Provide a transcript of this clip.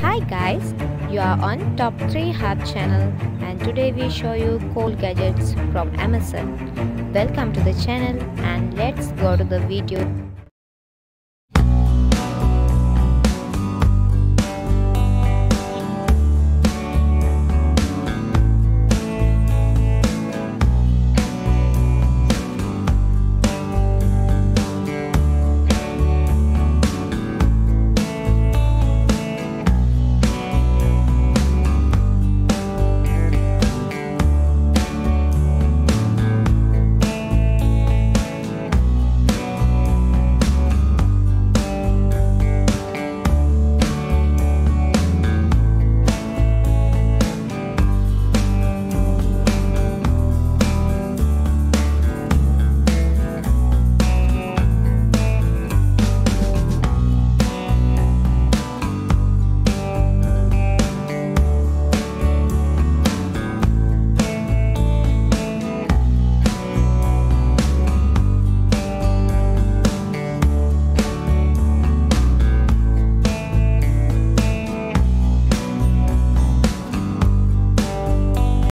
Hi guys, you are on Top 3 Hub channel and today we show you cool gadgets from Amazon. Welcome to the channel and let's go to the video.